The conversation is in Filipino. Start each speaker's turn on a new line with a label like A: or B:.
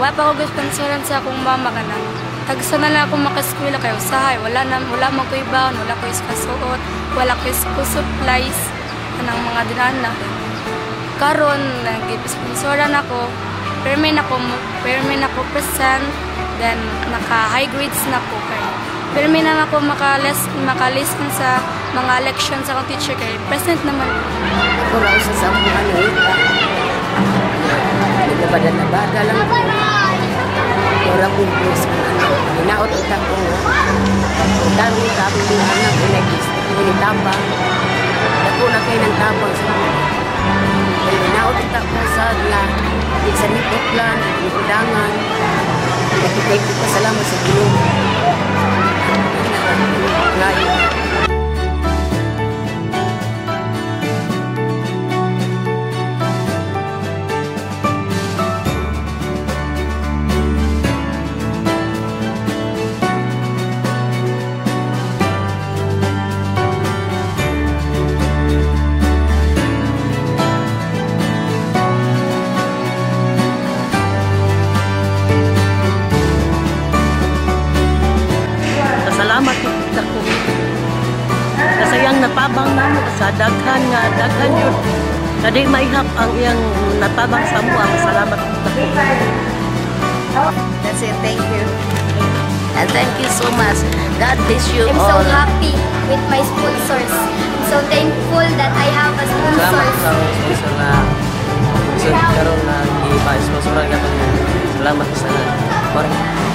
A: wala pa ako sponsoran sa akong mama ka na. Tagsa na lang ako makaskwela kayo usahay. Wala na, wala man ko ibaon, wala ko iskasuot, wala ko isko supplies, anang mga dinana. Karon, nag-sponsoran ako, permin ako, permin ako present, then naka high grades na po kayo. Permin na ako makalis, makalisten sa mga lections sa akong teacher kay present naman.
B: Ako raw sa sa mga ano ita. Nagabada na bada lang ano. Hinaot ita ko. Dami kami ni anak ko nagis. Ini tabang. Ako na kay ng tabang sa mga.
C: napabang namo sa daghan nga daghan yun. Na di maihap ang iyang napabang sa mo ang salamat
B: that's it thank you. And thank you so much. God bless you
A: I'm
B: all.
A: I'm so happy with my sponsors. I'm so thankful that I have a
B: sponsor.
A: Salamat
B: sa sponsor na sponsor karon na ipa-sponsoran ka salamat sa lahat.